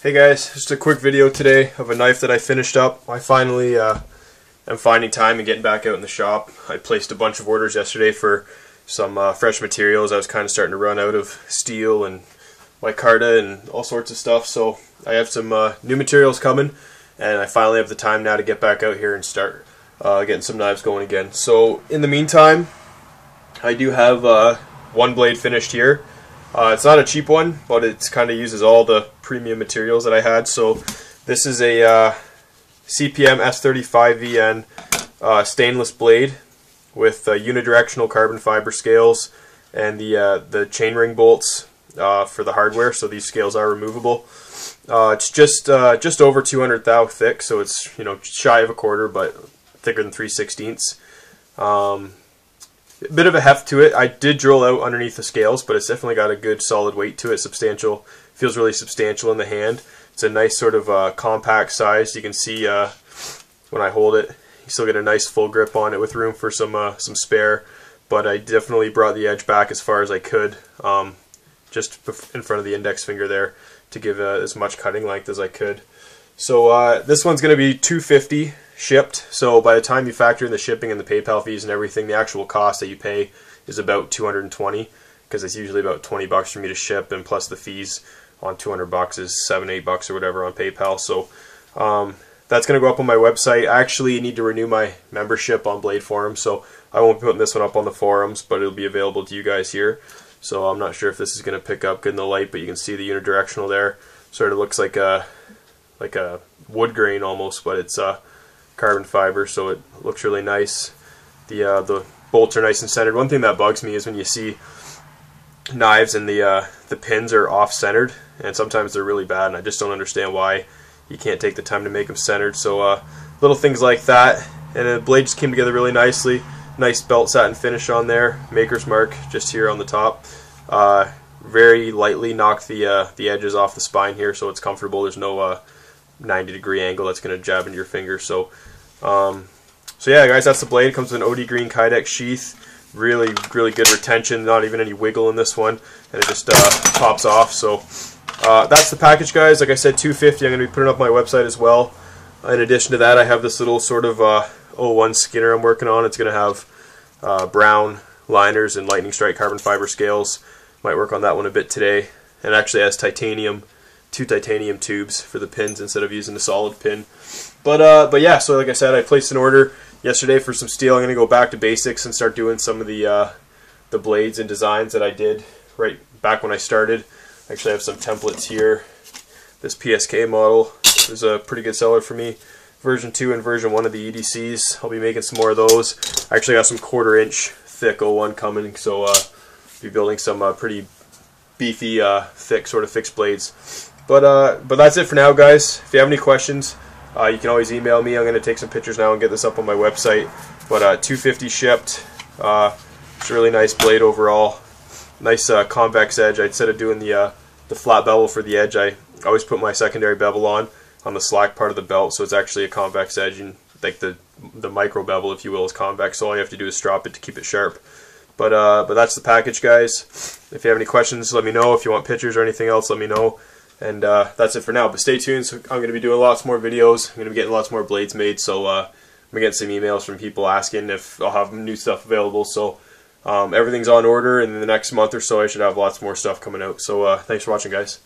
Hey guys, just a quick video today of a knife that I finished up. I finally uh, am finding time and getting back out in the shop. I placed a bunch of orders yesterday for some uh, fresh materials. I was kind of starting to run out of steel and micarta and all sorts of stuff, so I have some uh, new materials coming, and I finally have the time now to get back out here and start uh, getting some knives going again. So in the meantime, I do have uh, one blade finished here. Uh, it's not a cheap one, but it kind of uses all the premium materials that I had. So this is a uh, CPM S35VN uh, stainless blade with uh, unidirectional carbon fiber scales and the uh, the chainring bolts uh, for the hardware. So these scales are removable. it's just just over 200 thou thick, so it's you know shy of a quarter, but thicker than 3 sixteenths. Um, a bit of a heft to it. I did drill out underneath the scales, but it's definitely got a good solid weight to it. Substantial, feels really substantial in the hand. It's a nice sort of uh, compact size. You can see uh, when I hold it, you still get a nice full grip on it with room for some uh, some spare. But I definitely brought the edge back as far as I could, um, just in front of the index finger there, to give uh, as much cutting length as I could. So uh, this one's going to be 250 shipped. So by the time you factor in the shipping and the PayPal fees and everything, the actual cost that you pay is about 220 because it's usually about 20 bucks for me to ship and plus the fees on 200 bucks is 7 8 bucks or whatever on PayPal. So um, that's going to go up on my website. I actually need to renew my membership on Blade Forum, so I won't be putting this one up on the forums, but it'll be available to you guys here. So I'm not sure if this is going to pick up good in the light, but you can see the unidirectional there. Sort of looks like a like a wood grain almost, but it's uh, carbon fiber, so it looks really nice. The uh, the bolts are nice and centered. One thing that bugs me is when you see knives and the uh, the pins are off centered, and sometimes they're really bad, and I just don't understand why you can't take the time to make them centered. So uh, little things like that, and the blade just came together really nicely. Nice belt satin finish on there, maker's mark just here on the top. Uh, very lightly knocked the uh, the edges off the spine here, so it's comfortable. There's no uh, 90 degree angle that's going to jab into your finger. So, um, so yeah, guys, that's the blade. It comes with an OD Green Kydex sheath. Really, really good retention. Not even any wiggle in this one, and it just uh, pops off. So uh, that's the package, guys. Like I said, 250. I'm going to be putting up my website as well. In addition to that, I have this little sort of uh, O1 Skinner I'm working on. It's going to have uh, brown liners and lightning strike carbon fiber scales. Might work on that one a bit today. And actually has titanium two titanium tubes for the pins instead of using a solid pin. But uh, but yeah, so like I said, I placed an order yesterday for some steel. I'm to go back to basics and start doing some of the uh, the blades and designs that I did right back when I started. Actually, I have some templates here. This PSK model is a pretty good seller for me. Version 2 and version 1 of the EDCs. I'll be making some more of those. I actually got some quarter inch thick O1 coming, so uh, be building some uh, pretty beefy, uh, thick sort of fixed blades. But uh, but that's it for now, guys. If you have any questions, uh, you can always email me. I'm going to take some pictures now and get this up on my website. But uh, 250 shipped. Uh, it's a really nice blade overall. Nice uh, convex edge. Instead of doing the uh, the flat bevel for the edge, I always put my secondary bevel on on the slack part of the belt, so it's actually a convex edge, and like the the micro bevel, if you will, is convex. So all you have to do is strop it to keep it sharp. But uh, but that's the package, guys. If you have any questions, let me know. If you want pictures or anything else, let me know. And uh, that's it for now. But stay tuned. So I'm going to be doing lots more videos. I'm going to be getting lots more blades made. So uh, I'm getting some emails from people asking if I'll have new stuff available. So um, everything's on order. And in the next month or so, I should have lots more stuff coming out. So uh, thanks for watching, guys.